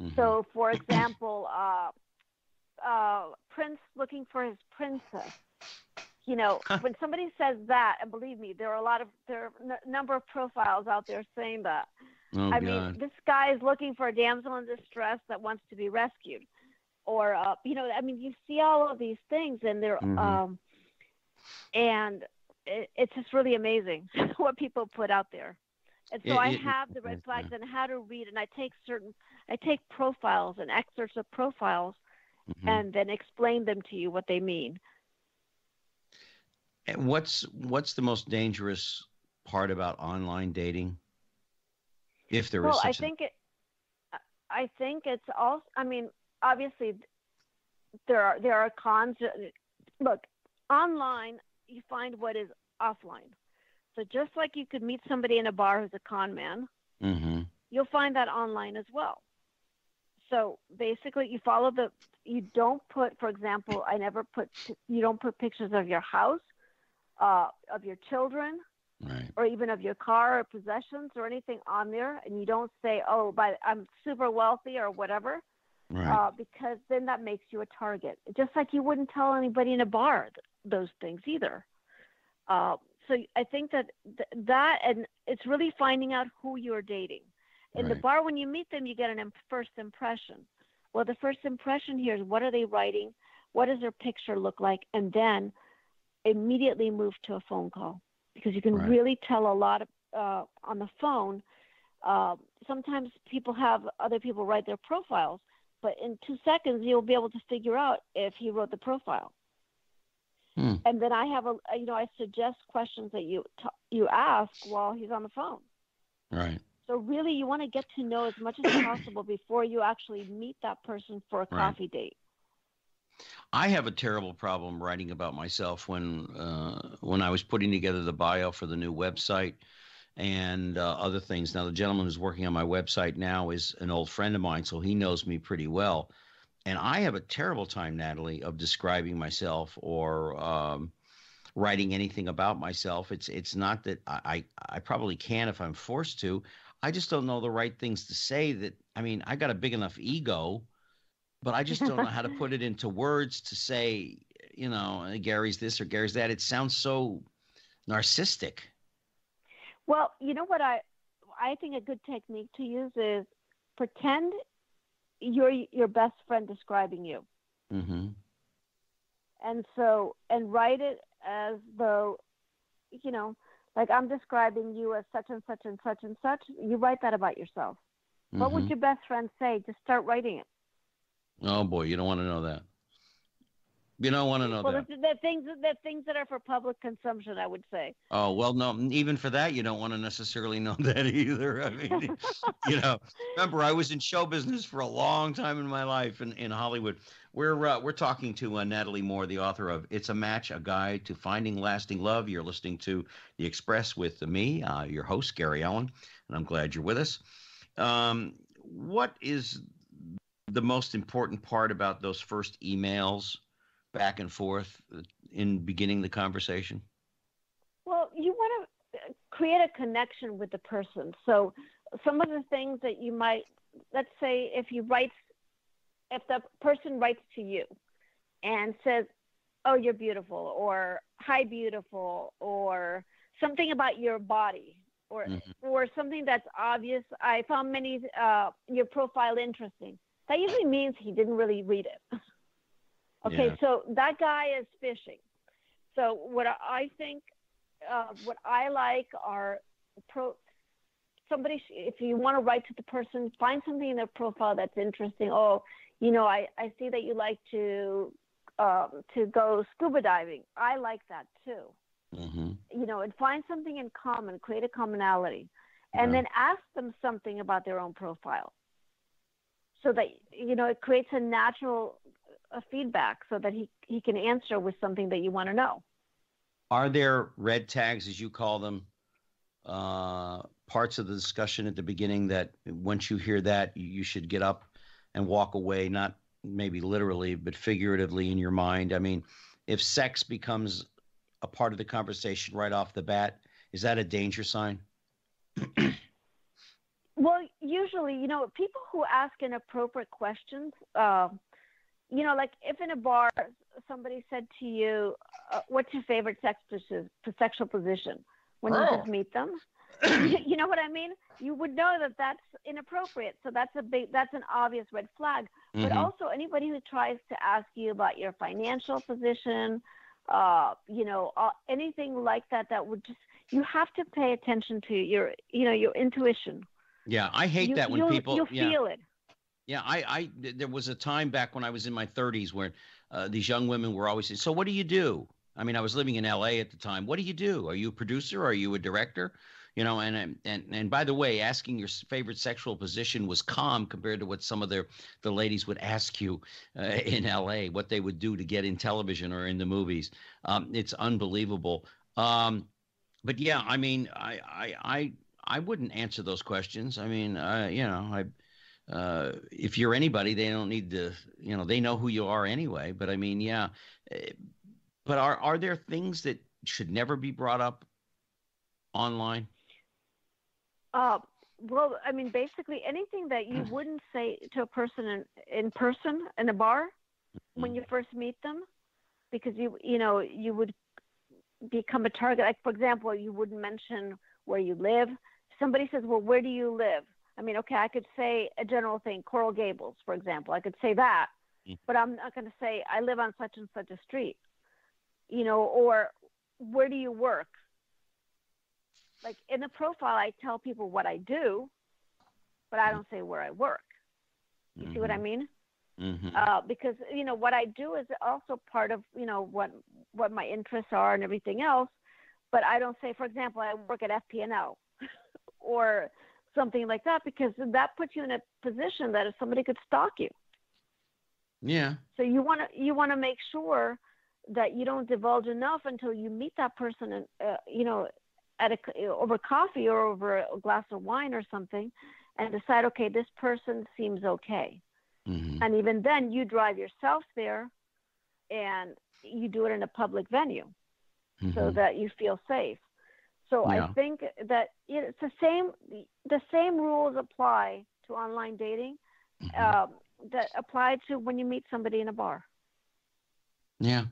Mhm. So, for example, uh, uh, Prince looking for his princess. You know, when somebody says that, and believe me, there are a lot of there are a n- number of profiles out there saying that. oh I God. mean, this guy is looking for a damsel in distress that wants to be rescued, or uh, you know, I mean, you see all of these things, and they're Mhm. um, and it, it's just really amazing what people put out there. And so It- I it- have the red yeah. flags and how to read, and I take certain, I take profiles and excerpts of profiles, Mhm. and then explain them to you what they mean. And what's what's the most dangerous part about online dating? If there is well, I such a think it. I think it's also. I mean, obviously, there are there are cons. Look, online you find what is offline. So just like you could meet somebody in a bar who's a con man, Mhm. you'll find that online as well. So basically, you follow the. You don't put, for example, I never put. You don't put pictures of your house, uh, of your children, right. or even of your car or possessions or anything on there, and you don't say, "Oh, but I'm super wealthy" or whatever. Right. Uh, because then that makes you a target. Just like you wouldn't tell anybody in a bar th- those things either. Uh, so I think that th- that and it's really finding out who you're dating. In the bar, when you meet them, you get an im- first impression. Well, the first impression here is what are they writing? What does their picture look like? And then immediately move to a phone call because you can Right. really tell a lot of, uh, on the phone. Uh, sometimes people have other people write their profiles, but in two seconds you'll be able to figure out if he wrote the profile. Hmm. And then I have a, you know, I suggest questions that you t- you ask while he's on the phone. Right. So really, you want to get to know as much as possible before you actually meet that person for a Right. coffee date. I have a terrible problem writing about myself when uh, when I was putting together the bio for the new website and uh, other things. Now, the gentleman who's working on my website now is an old friend of mine, so he knows me pretty well. And I have a terrible time, Natalie, of describing myself or um, writing anything about myself. It's it's not that I, I I probably can if I'm forced to. I just don't know the right things to say. That I mean, I got a big enough ego but I just don't know how to put it into words to say, you know, Gary's this or Gary's that. It sounds so narcissistic. Well, you know what I I think a good technique to use is pretend you're your best friend describing you. Mm-hmm. And so and write it as though you know, like I'm describing you as such and such and such and such. You write that about yourself. What would Mhm. your best friend say? Just start writing it. Oh boy, you don't want to know that. You don't want to know well, that. the, the things the things that are for public consumption, I would say. Oh well, no. Even for that, you don't want to necessarily know that either. I mean, you know, remember I was in show business for a long time in my life in, in Hollywood. We're uh, we're talking to uh, Natalie Moore, the author of "It's a Match: A Guide to Finding Lasting Love." You're listening to The Express with me, uh, your host Gary Alan, and I'm glad you're with us. Um, what is the most important part about those first emails back and forth uh, in beginning the conversation? Well, you want to create a connection with the person. So, some of the things that you might, let's say, if you write, if the person writes to you and says, "Oh, you're beautiful," or "Hi, beautiful," or something about your body, or Mhm. or something that's obvious. I found many uh, your profile interesting. That usually means he didn't really read it. okay, Yeah. so that guy is fishing. So what I think, uh, what I like are pro. Somebody, if you want to write to the person, find something in their profile that's interesting. Oh, you know, I, I see that you like to um, to go scuba diving. I like that too Mm-hmm. you know, and find something in common, create a commonality, and Yeah. then ask them something about their own profile, so that you know it creates a natural uh, feedback, so that he he can answer with something that you want to know. Are there red tags, as you call them, uh, parts of the discussion at the beginning that once you hear that, you- you should get up and walk away, not maybe literally, but figuratively in your mind? I mean, if sex becomes a part of the conversation right off the bat, is that a danger sign? Well, usually, you know, people who ask inappropriate questions, uh, you know, like if in a bar somebody said to you, uh, "What's your favorite sex position, sexual position?" when you Oh. just meet them, you, you know what I mean? You would know that that's inappropriate. So that's a big, that's an obvious red flag. But Mhm. also anybody who tries to ask you about your financial position, uh, you know, uh, anything like that, that would just you have to pay attention to your, you know, your intuition. Yeah, I hate you, that when people. you'll yeah. feel it. Yeah, I, I, there was a time back when I was in my 30s where uh, these young women were always saying, "So what do you do?" I mean, I was living in L.A. at the time. What do you do? Are you a producer? Are you a director? You know, and and and, by the way, asking your favorite sexual position was calm compared to what some of their the ladies would ask you uh, in L.A. What they would do to get in television or in the movies. Um, it's unbelievable. Um, but yeah, I mean, I, I, I, I wouldn't answer those questions. I mean, uh, you know, I uh, if you're anybody, they don't need to, you know, they know who you are anyway. But I mean, yeah. eh, But are are there things that should never be brought up online? Uh, Well, I mean, basically anything that you wouldn't say to a person in, in person in a bar mm-hmm. when you first meet them, because you you know you would become a target. Like for example, you wouldn't mention where you live. Somebody says, "Well, where do you live?" I mean, okay, I could say a general thing, Coral Gables, for example. I could say that, mm-hmm. but I'm not going to say I live on such and such a street. You know, or where do you work? like in the profile, I tell people what I do, but I don't say where I work. You mm-hmm. see what I mm-hmm. mean? Mm-hmm. Uh, because you know what I do is also part of you know what what my interests are and everything else. But I don't say, for example, I work at FP&O or something like that because that puts you in a position that if somebody could stalk you. Yeah. So you want to you want to make sure that you don't divulge enough until you meet that person and uh, you know at a, over coffee or over a glass of wine or something and decide, okay, this person seems okay. Mm-hmm. And even then, you drive yourself there and you do it in a public venue mm-hmm. so that you feel safe. So yeah. I think that it's the same. The same rules apply to online dating mm-hmm. um, that apply to when you meet somebody in a bar. Yeah.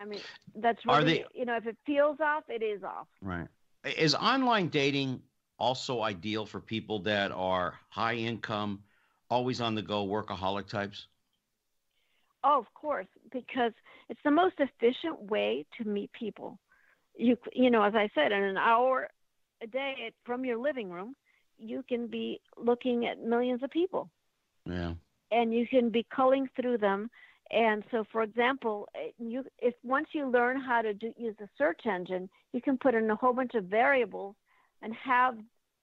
I mean, that's really Are they, you know, if it feels off, it is off. Right. Is online dating also ideal for people that are high income, always on the go, workaholic types? Oh, of course, because it's the most efficient way to meet people. You you know, as I said, in an hour a day from your living room, you can be looking at millions of people. Yeah. And you can be culling through them and so, for example, eh, you if once you learn how to do, use a search engine, you can put in a whole bunch of variables and have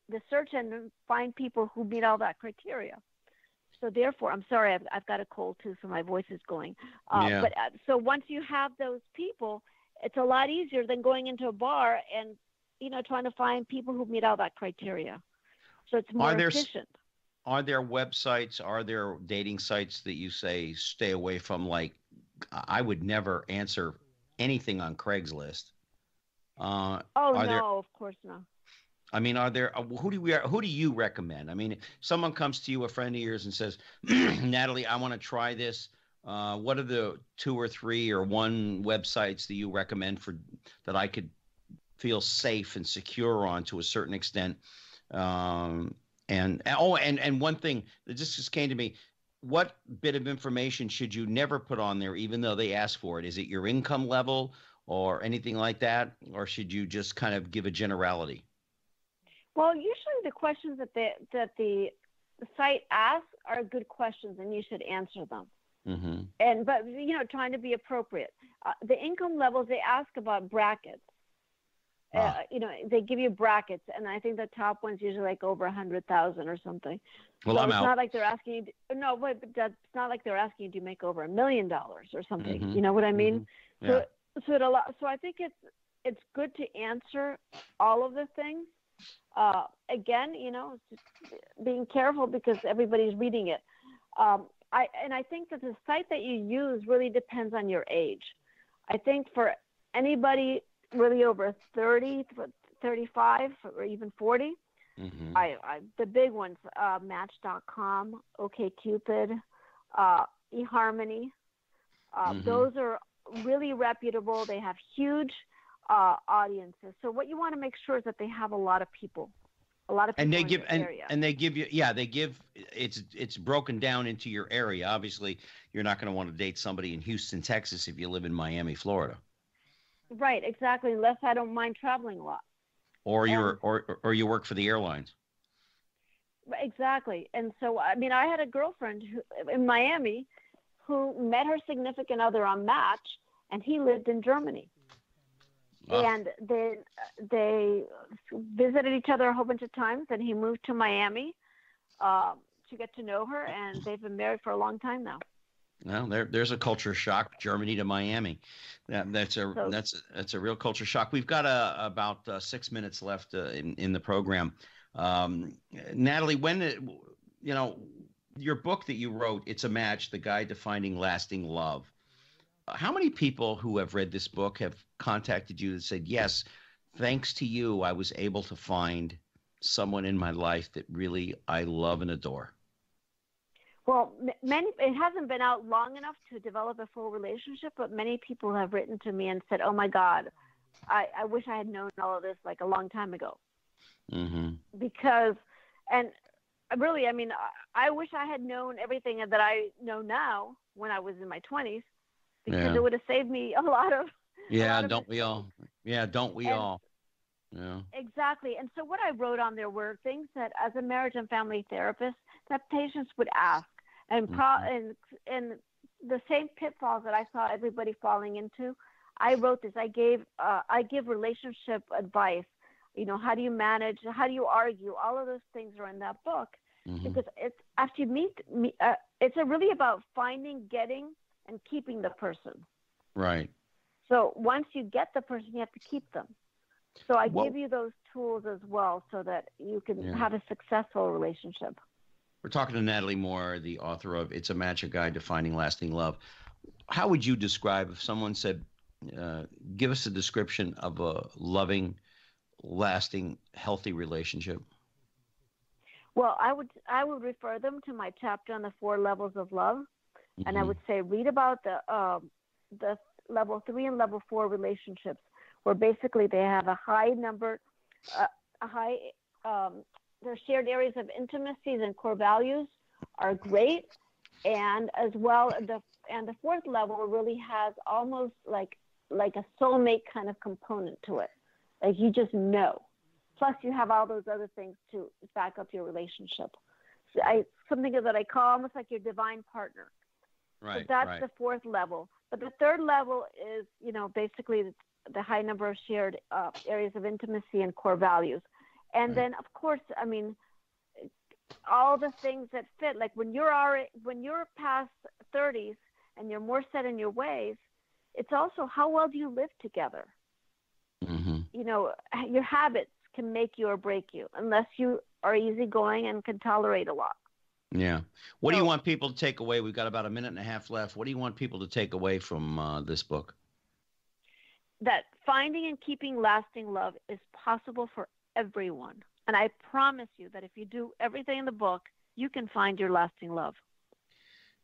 the search engine find people who meet all that criteria. So therefore, I'm sorry, I've, I've got a cold too, so my voice is going. Uh, yeah. But uh, so once you have those people, it's a lot easier than going into a bar and you know trying to find people who meet all that criteria. So it's more are efficient. are there websites are there dating sites that you say stay away from like i would never answer anything on craigslist. Uh, oh no there, of course not. I mean are there uh, who do we who do you recommend? I mean someone comes to you a friend of yours and says natalie i want to try this uh, what are the two or three or one websites that you recommend for that i could feel safe and secure on to a certain extent um, and oh, and and one thing that just just came to me: what bit of information should you never put on there, even though they ask for it? Is it your income level or anything like that, or should you just kind of give a generality? Well, usually the questions that the that the site asks are good questions, and you should answer them. Mm-hmm. And but you know, trying to be appropriate. Uh, the income levels they ask about brackets. Uh, ah. you know, they give you brackets, and I think the top one's usually like over a hundred thousand or something. Well, so I'm it's out. not like they're asking you. No, but it's not like they're asking you to make over a million dollars or something. Mm-hmm. You know what I mean? Mm-hmm. Yeah. So, so it allow, So I think it's it's good to answer all of the things. Uh, again, you know, being careful because everybody's reading it. Um, I and I think that the site that you use really depends on your age. I think for anybody really over 30, 35, or even 40. Mm-hmm. I, I, the big ones, uh, Match.com, OKCupid, uh, eHarmony. Uh, mm-hmm. Those are really reputable. They have huge uh, audiences. So what you want to make sure is that they have a lot of people, a lot of people and they give and, area. and they give you yeah they give it's it's broken down into your area. Obviously, you're not going to want to date somebody in Houston, Texas, if you live in Miami, Florida. Right, exactly. Unless I don't mind traveling a lot. Or you're or or you work for the airlines. Exactly. And so I mean I had a girlfriend who, in Miami who met her significant other on Match and he lived in Germany. And they they visited each other a whole bunch of times and he moved to Miami um, to get to know her and they've been married for a long time now. Well, there, there's a culture shock. Germany to Miami. That, that's a so, that's that's a real culture shock. We've got uh, about uh, six minutes left uh, in in the program. Um, Natalie, when you know your book that you wrote, "It's a Match: The Guide to Finding Lasting Love." How many people who have read this book have contacted you and said, "Yes, thanks to you, I was able to find someone in my life that really I love and adore? Well, many it hasn't been out long enough to develop a full relationship, but many people have written to me and said, "Oh my God, I, I wish I had known all of this like a long time ago." Mm-hmm. Because, and really, I mean, I, I wish I had known everything that I know now when I was in my twenties, because yeah. it would have saved me a lot of. Yeah, lot don't we all? Yeah, don't we and, all? Yeah. Exactly. And so what I wrote on there were things that, as a marriage and family therapist, that patients would ask, and pro- mm-hmm. and and the same pitfalls that I saw everybody falling into. I wrote this. I gave uh, I give relationship advice. You know, how do you manage? How do you argue? All of those things are in that book mm-hmm. because it's after you meet, me, uh, it's really about finding, getting, and keeping the person. Right. So once you get the person, you have to keep them. So I well, give you those tools as well so that you can yeah. have a successful relationship. We're talking to Natalie Moore, the author of It's a Match, a Guide to Finding Lasting Love. How would you describe if someone said, uh, give us a description of a loving, lasting, healthy relationship? Well, I would I would refer them to my chapter on the four levels of love, mm-hmm. and I mm-hmm. would say read about the uh, the level three and level four relationships, where basically they have a high number, uh, a high um, their shared areas of intimacies and core values are great, and as well the and the fourth level really has almost like like a soulmate kind of component to it, like you just know. Plus, you have all those other things to back up your relationship. So I something that I call almost like your divine partner. Right. So that's right. the fourth level. But the third level is, you know, basically the high number of shared uh, areas of intimacy and core values. And right. then, of course, I mean, all the things that fit. Like when you're already, when you're past 30s and you're more set in your ways, it's also how well do you live together. Mm-hmm. You know, your habits can make you or break you, unless you are easygoing and can tolerate a lot. Yeah. What so, do you want people to take away? We've got about a minute and a half left. What do you want people to take away from uh, this book? That finding and keeping lasting love is possible for everyone. And I promise you that if you do everything in the book, you can find your lasting love.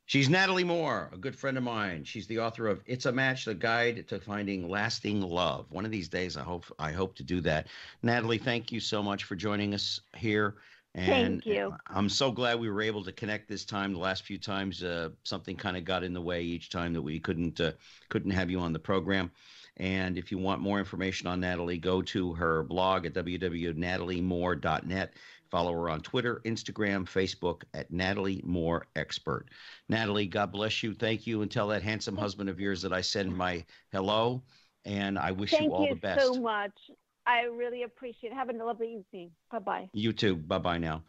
She's Natalie Moore, a good friend of mine. She's the author of "It's a Match: The Guide to Finding Lasting Love." One of these days, I hope I hope to do that. Natalie, thank you so much for joining us here. And Thank you. I'm so glad we were able to connect this time. The last few times, uh, something kind of got in the way each time that we couldn't uh, couldn't have you on the program. And if you want more information on Natalie, go to her blog at www.nataliemoore.net. Follow her on Twitter, Instagram, Facebook at Natalie Moore Expert. Natalie, God bless you. Thank you. And tell that handsome husband of yours that I send my hello. And I wish Thank you all you the best. Thank you so much. I really appreciate it. Have a lovely evening. Bye bye. You too. Bye bye now.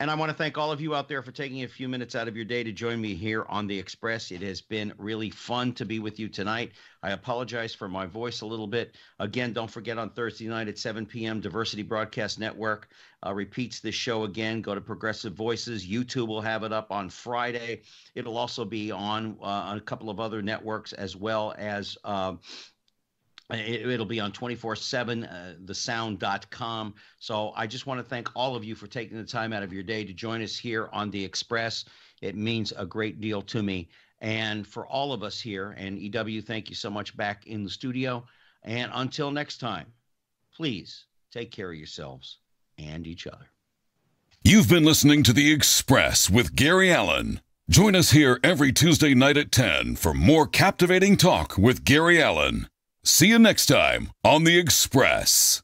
And I want to thank all of you out there for taking a few minutes out of your day to join me here on the Express. It has been really fun to be with you tonight. I apologize for my voice a little bit. Again, don't forget on Thursday night at 7 p.m., Diversity Broadcast Network uh, repeats this show again. Go to Progressive Voices. YouTube will have it up on Friday. It'll also be on, uh, on a couple of other networks as well as. Uh, it, will be on 24 7, uh, thesound.com. So I just want to thank all of you for taking the time out of your day to join us here on The Express. It means a great deal to me. And for all of us here, and EW, thank you so much back in the studio. And until next time, please take care of yourselves and each other. You've been listening to The Express with Gary Alan. Join us here every Tuesday night at 10 for more captivating talk with Gary Alan. See you next time on The Express.